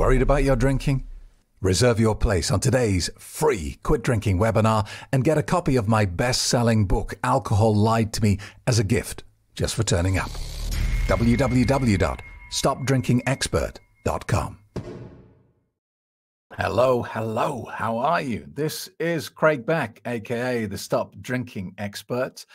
Worried about your drinking? Reserve your place on today's free Quit Drinking webinar and get a copy of my best selling book, Alcohol Lied to Me, as a gift just for turning up. www.stopdrinkingexpert.com. Hello, hello, how are you? This is Craig Beck, aka the Stop Drinking Expert.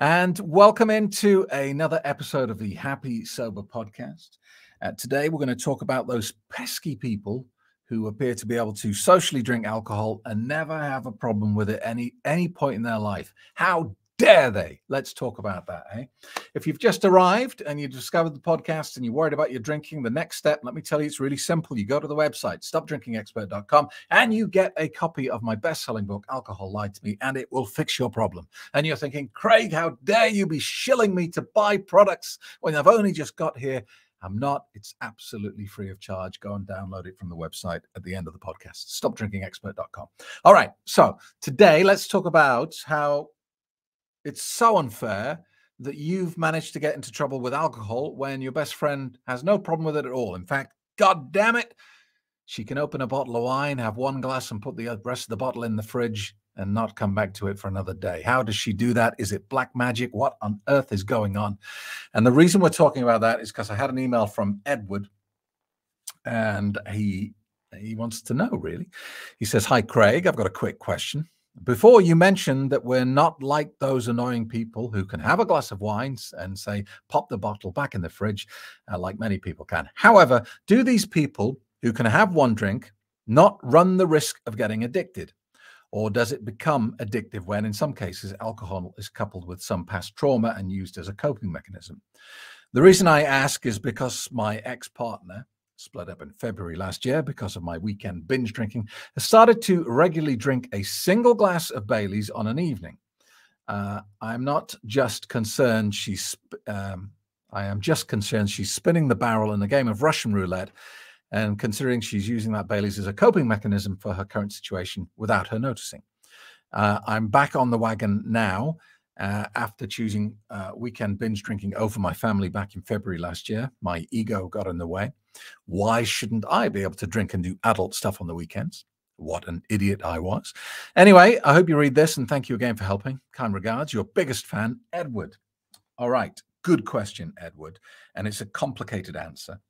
And welcome into another episode of the Happy Sober podcast. Uh, today, we're going to talk about those pesky people who appear to be able to socially drink alcohol and never have a problem with it any any point in their life. How dare they? Let's talk about that. Eh? If you've just arrived and you discovered the podcast and you're worried about your drinking, the next step, let me tell you, it's really simple. You go to the website, stopdrinkingexpert.com, and you get a copy of my best selling book, Alcohol Lied to Me, and it will fix your problem. And you're thinking, Craig, how dare you be shilling me to buy products when I've only just got here? I'm not. It's absolutely free of charge. Go and download it from the website at the end of the podcast, stopdrinkingexpert.com. All right. So today, let's talk about how it's so unfair that you've managed to get into trouble with alcohol when your best friend has no problem with it at all. In fact, God damn it, she can open a bottle of wine, have one glass, and put the rest of the bottle in the fridge and not come back to it for another day. How does she do that? Is it black magic? What on earth is going on? And the reason we're talking about that is because I had an email from Edward and he he wants to know really. He says, "Hi Craig, I've got a quick question. Before you mentioned that we're not like those annoying people who can have a glass of wine and say pop the bottle back in the fridge uh, like many people can. However, do these people who can have one drink not run the risk of getting addicted? Or does it become addictive when, in some cases, alcohol is coupled with some past trauma and used as a coping mechanism? The reason I ask is because my ex partner, split up in February last year because of my weekend binge drinking, has started to regularly drink a single glass of Bailey's on an evening. Uh, I'm not just concerned she's, um, I am just concerned she's spinning the barrel in a game of Russian roulette and considering she's using that Bailey's as a coping mechanism for her current situation without her noticing. Uh, I'm back on the wagon now uh, after choosing uh, weekend binge drinking over my family back in February last year. My ego got in the way. Why shouldn't I be able to drink and do adult stuff on the weekends? What an idiot I was. Anyway, I hope you read this and thank you again for helping. Kind regards, your biggest fan, Edward. All right, good question, Edward. And it's a complicated answer.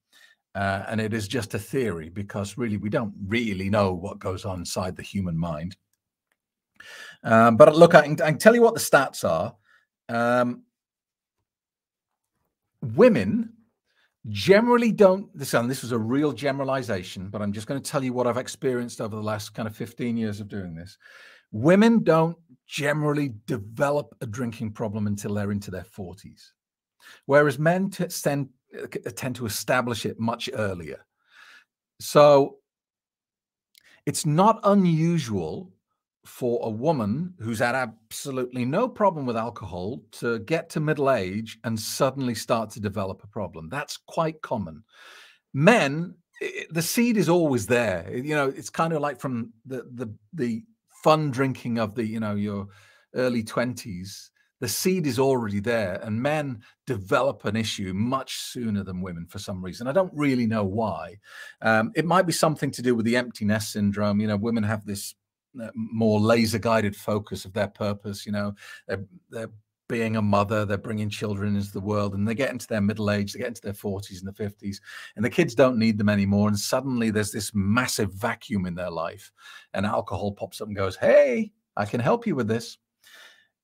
Uh, and it is just a theory because really we don't really know what goes on inside the human mind. Um, but look, I can, I can, tell you what the stats are. Um, women generally don't this and this was a real generalization but i'm just going to tell you what i've experienced over the last kind of 15 years of doing this women don't generally develop a drinking problem until they're into their 40s whereas men tend uh, tend to establish it much earlier. So it's not unusual for a woman who's had absolutely no problem with alcohol to get to middle age and suddenly start to develop a problem. That's quite common. Men, the seed is always there. You know, it's kind of like from the the the fun drinking of the you know your early twenties the seed is already there and men develop an issue much sooner than women for some reason i don't really know why um, it might be something to do with the empty nest syndrome you know women have this more laser guided focus of their purpose you know they're, they're being a mother they're bringing children into the world and they get into their middle age they get into their 40s and the 50s and the kids don't need them anymore and suddenly there's this massive vacuum in their life and alcohol pops up and goes hey i can help you with this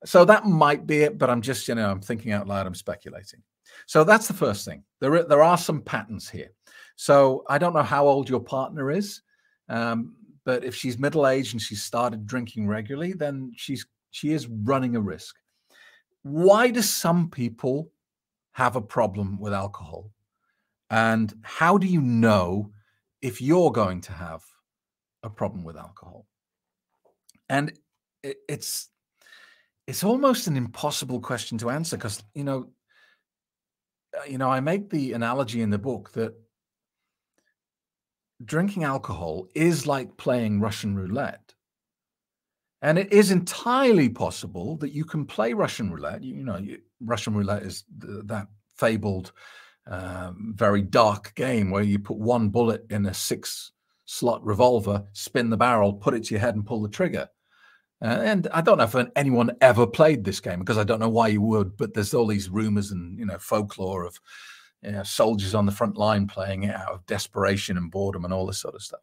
so that might be it, but I'm just, you know, I'm thinking out loud, I'm speculating. So that's the first thing. There, there are some patterns here. So I don't know how old your partner is, um, but if she's middle aged and she's started drinking regularly, then she's she is running a risk. Why do some people have a problem with alcohol? And how do you know if you're going to have a problem with alcohol? And it, it's it's almost an impossible question to answer because you know uh, you know i make the analogy in the book that drinking alcohol is like playing russian roulette and it is entirely possible that you can play russian roulette you, you know you, russian roulette is the, that fabled um, very dark game where you put one bullet in a six slot revolver, spin the barrel, put it to your head, and pull the trigger. Uh, and I don't know if anyone ever played this game because I don't know why you would, but there's all these rumors and you know folklore of you know, soldiers on the front line playing it out of desperation and boredom and all this sort of stuff.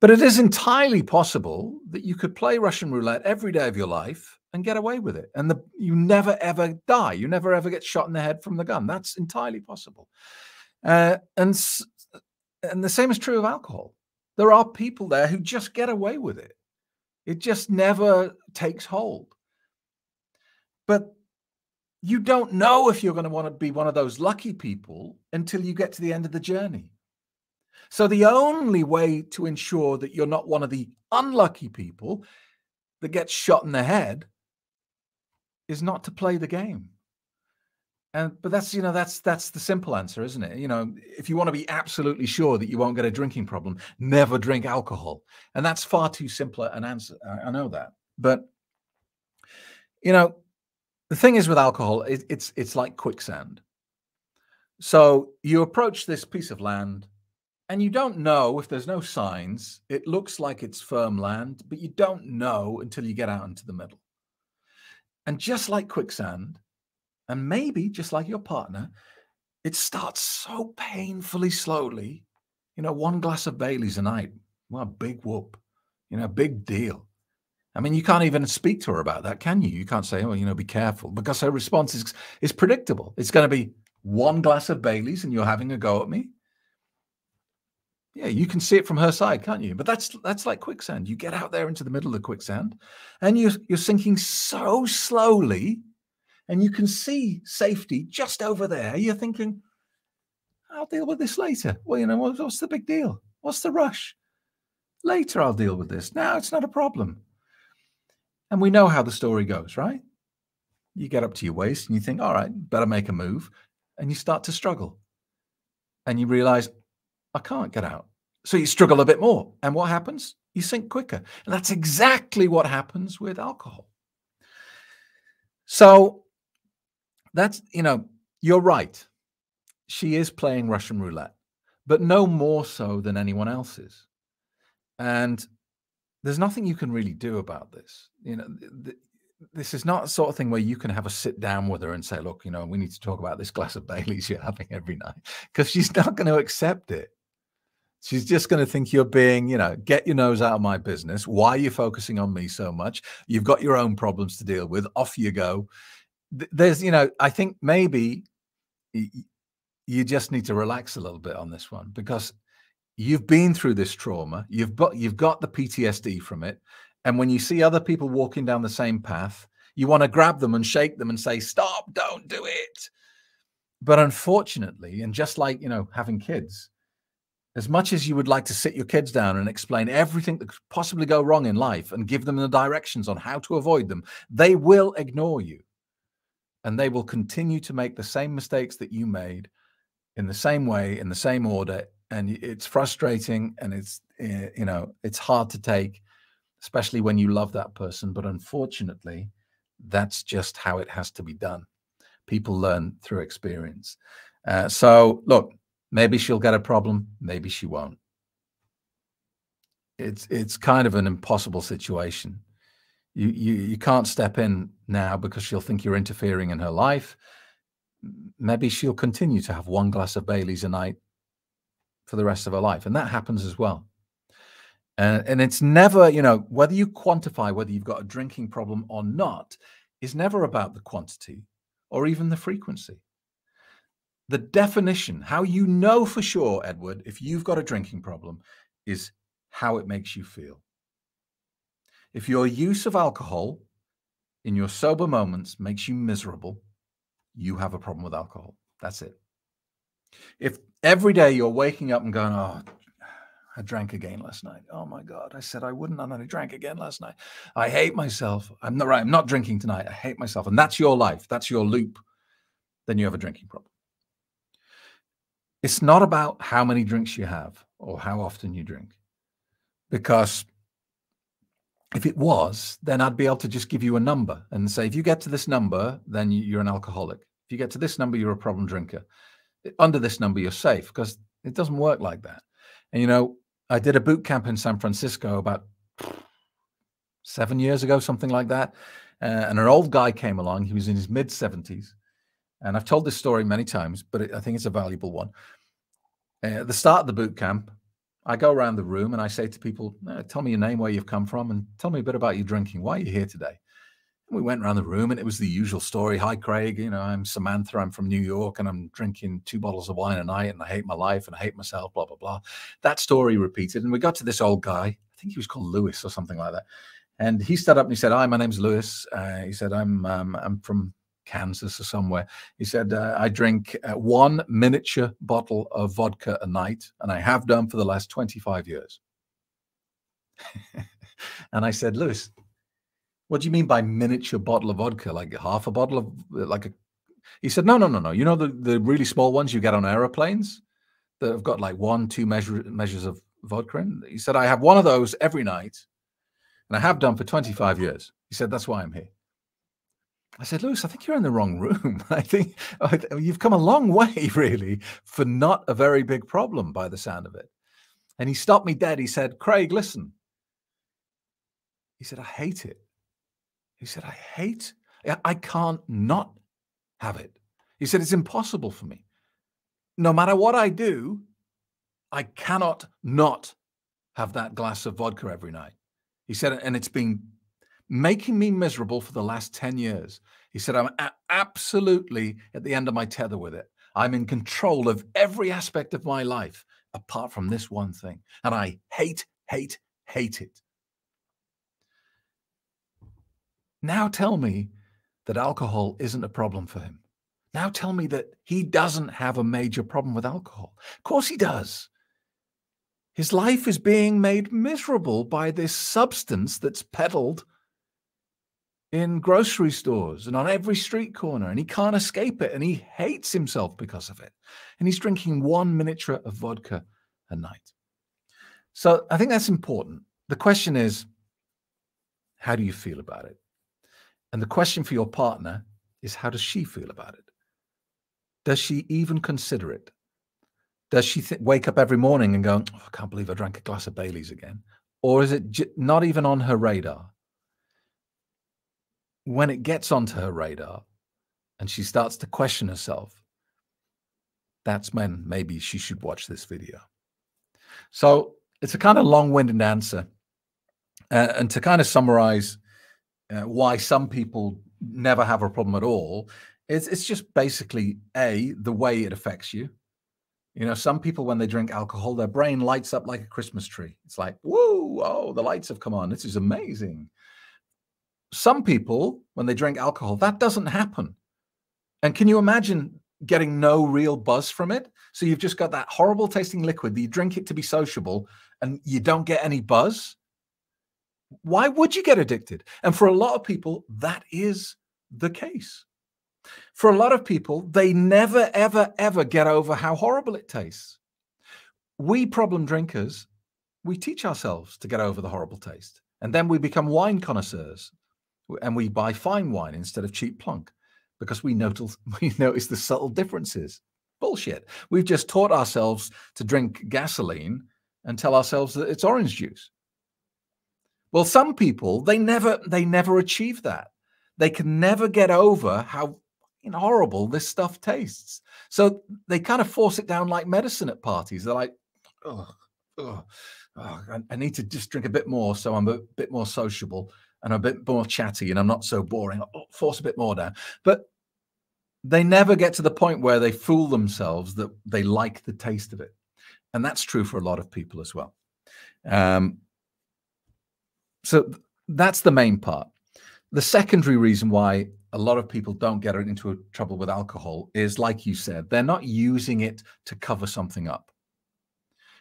But it is entirely possible that you could play Russian roulette every day of your life and get away with it, and the, you never ever die. You never ever get shot in the head from the gun. That's entirely possible. Uh, and and the same is true of alcohol. There are people there who just get away with it. It just never takes hold. But you don't know if you're going to want to be one of those lucky people until you get to the end of the journey. So the only way to ensure that you're not one of the unlucky people that gets shot in the head is not to play the game. And but that's you know that's that's the simple answer, isn't it? You know, if you want to be absolutely sure that you won't get a drinking problem, never drink alcohol. And that's far too simpler an answer. I know that, but you know, the thing is with alcohol, it, it's it's like quicksand. So you approach this piece of land, and you don't know if there's no signs. It looks like it's firm land, but you don't know until you get out into the middle. And just like quicksand, and maybe just like your partner, it starts so painfully slowly. You know, one glass of Bailey's a night. Well, big whoop, you know, big deal. I mean, you can't even speak to her about that, can you? You can't say, oh, you know, be careful, because her response is, is predictable. It's going to be one glass of Bailey's and you're having a go at me. Yeah, you can see it from her side, can't you? But that's that's like quicksand. You get out there into the middle of the quicksand and you're you're sinking so slowly and you can see safety just over there, you're thinking, I'll deal with this later. Well, you know, what's the big deal? What's the rush? Later, I'll deal with this. Now it's not a problem. And we know how the story goes, right? You get up to your waist and you think, all right, better make a move. And you start to struggle. And you realize, I can't get out. So you struggle a bit more. And what happens? You sink quicker. And that's exactly what happens with alcohol. So that's, you know, you're right. She is playing Russian roulette, but no more so than anyone else is. And there's nothing you can really do about this. You know, th- this is not a sort of thing where you can have a sit down with her and say, look, you know, we need to talk about this glass of Bailey's you're having every night because she's not going to accept it. She's just going to think you're being, you know, get your nose out of my business. Why are you focusing on me so much? You've got your own problems to deal with. Off you go there's you know i think maybe you just need to relax a little bit on this one because you've been through this trauma you've got you've got the ptsd from it and when you see other people walking down the same path you want to grab them and shake them and say stop don't do it. But unfortunately and just like you know having kids as much as you would like to sit your kids down and explain everything that could possibly go wrong in life and give them the directions on how to avoid them they will ignore you. And they will continue to make the same mistakes that you made in the same way in the same order and it's frustrating and it's eh, you know it's hard to take especially when you love that person but unfortunately that's just how it has to be done. People learn through experience. Uh, so look maybe she'll get a problem maybe she won't. It's it's kind of an impossible situation. You, you you can't step in now because she'll think you're interfering in her life. Maybe she'll continue to have one glass of Bailey's a night for the rest of her life, and that happens as well. Uh, and it's never, you know, whether you quantify whether you've got a drinking problem or not, is never about the quantity or even the frequency. The definition, how you know for sure, Edward, if you've got a drinking problem, is how it makes you feel. If your use of alcohol in your sober moments makes you miserable, you have a problem with alcohol. That's it. If every day you're waking up and going, oh, I drank again last night. Oh my God. I said I wouldn't, and then I drank again last night. I hate myself. I'm not right. I'm not drinking tonight. I hate myself. And that's your life. That's your loop. Then you have a drinking problem. It's not about how many drinks you have or how often you drink, because if it was, then I'd be able to just give you a number and say, if you get to this number, then you're an alcoholic. If you get to this number, you're a problem drinker. Under this number, you're safe because it doesn't work like that. And, you know, I did a boot camp in San Francisco about seven years ago, something like that. Uh, and an old guy came along. He was in his mid 70s. And I've told this story many times, but it, I think it's a valuable one. Uh, at the start of the boot camp, I go around the room and I say to people, uh, Tell me your name, where you've come from, and tell me a bit about your drinking. Why are you here today? We went around the room and it was the usual story. Hi, Craig. You know, I'm Samantha. I'm from New York and I'm drinking two bottles of wine a night and I hate my life and I hate myself, blah, blah, blah. That story repeated. And we got to this old guy. I think he was called Lewis or something like that. And he stood up and he said, Hi, my name's Lewis. Uh, he said, I'm, um, I'm from Kansas or somewhere. He said, uh, I drink uh, one miniature bottle of vodka a night and I have done for the last 25 years. and I said, Lewis, what do you mean by miniature bottle of vodka? Like half a bottle of like a he said, No, no, no, no. You know the, the really small ones you get on aeroplanes that have got like one, two measure, measures of vodka in? He said, I have one of those every night, and I have done for 25 years. He said, That's why I'm here. I said, Lewis, I think you're in the wrong room. I think you've come a long way, really, for not a very big problem by the sound of it. And he stopped me dead. He said, Craig, listen. He said, I hate it. He said, I hate, I can't not have it. He said, it's impossible for me. No matter what I do, I cannot not have that glass of vodka every night. He said, and it's been making me miserable for the last 10 years. He said, I'm absolutely at the end of my tether with it. I'm in control of every aspect of my life apart from this one thing. And I hate, hate, hate it. Now tell me that alcohol isn't a problem for him. Now tell me that he doesn't have a major problem with alcohol. Of course he does. His life is being made miserable by this substance that's peddled in grocery stores and on every street corner, and he can't escape it, and he hates himself because of it. And he's drinking one miniature of vodka a night. So I think that's important. The question is, how do you feel about it? And the question for your partner is how does she feel about it? Does she even consider it? Does she wake up every morning and go, oh, I can't believe I drank a glass of Bailey's again? Or is it not even on her radar? When it gets onto her radar and she starts to question herself, that's when maybe she should watch this video. So it's a kind of long winded answer. Uh, and to kind of summarize uh, why some people never have a problem at all it's, it's just basically a the way it affects you. You know some people when they drink alcohol their brain lights up like a christmas tree. It's like whoa oh the lights have come on. This is amazing. Some people when they drink alcohol that doesn't happen. And can you imagine getting no real buzz from it? So you've just got that horrible tasting liquid you drink it to be sociable and you don't get any buzz why would you get addicted? And for a lot of people, that is the case. For a lot of people, they never, ever, ever get over how horrible it tastes. We problem drinkers, we teach ourselves to get over the horrible taste. And then we become wine connoisseurs and we buy fine wine instead of cheap plunk because we notice, we notice the subtle differences. Bullshit. We've just taught ourselves to drink gasoline and tell ourselves that it's orange juice. Well, some people they never they never achieve that. They can never get over how horrible this stuff tastes. So they kind of force it down like medicine at parties. They're like, oh, oh, oh I need to just drink a bit more so I'm a bit more sociable and a bit more chatty and I'm not so boring. I'll force a bit more down. But they never get to the point where they fool themselves that they like the taste of it. And that's true for a lot of people as well. Um, so that's the main part. The secondary reason why a lot of people don't get into trouble with alcohol is, like you said, they're not using it to cover something up.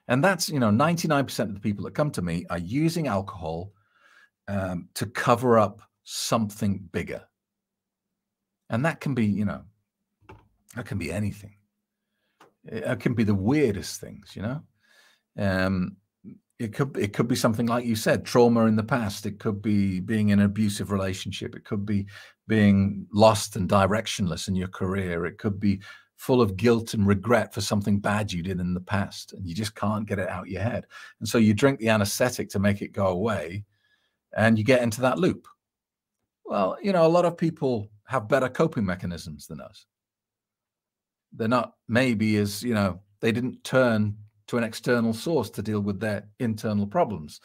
And that's, you know, 99% of the people that come to me are using alcohol um, to cover up something bigger. And that can be, you know, that can be anything. It can be the weirdest things, you know. Um, it could it could be something like you said trauma in the past it could be being in an abusive relationship it could be being lost and directionless in your career it could be full of guilt and regret for something bad you did in the past, and you just can't get it out of your head. And so you drink the anesthetic to make it go away, and you get into that loop. Well, you know, a lot of people have better coping mechanisms than us. They're not maybe as, you know, they didn't turn to an external source to deal with their internal problems.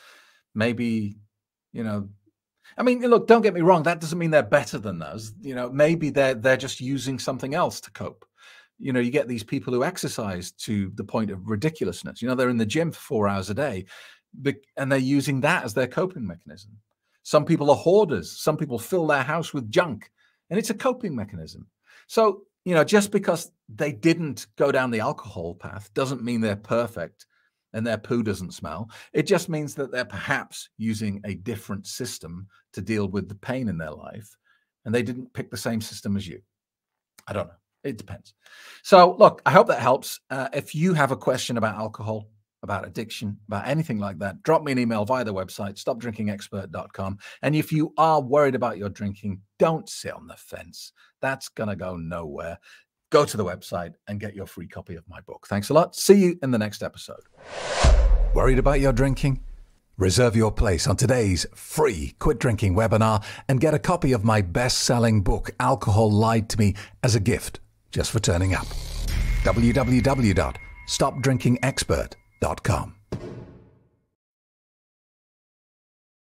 Maybe, you know, I mean, look, don't get me wrong, that doesn't mean they're better than us. You know, maybe they're they're just using something else to cope. You know, you get these people who exercise to the point of ridiculousness. You know, they're in the gym for four hours a day, and they're using that as their coping mechanism. Some people are hoarders. Some people fill their house with junk, and it's a coping mechanism. So, you know, just because they didn't go down the alcohol path doesn't mean they're perfect and their poo doesn't smell. It just means that they're perhaps using a different system to deal with the pain in their life, and they didn't pick the same system as you. I don't know. It depends. So, look, I hope that helps. Uh, if you have a question about alcohol, about addiction, about anything like that, drop me an email via the website, stopdrinkingexpert.com. And if you are worried about your drinking, don't sit on the fence. That's going to go nowhere. Go to the website and get your free copy of my book. Thanks a lot. See you in the next episode. Worried about your drinking? Reserve your place on today's free Quit Drinking webinar and get a copy of my best selling book, Alcohol Lied to Me, as a gift just for turning up. www.stopdrinkingexpert.com dot com.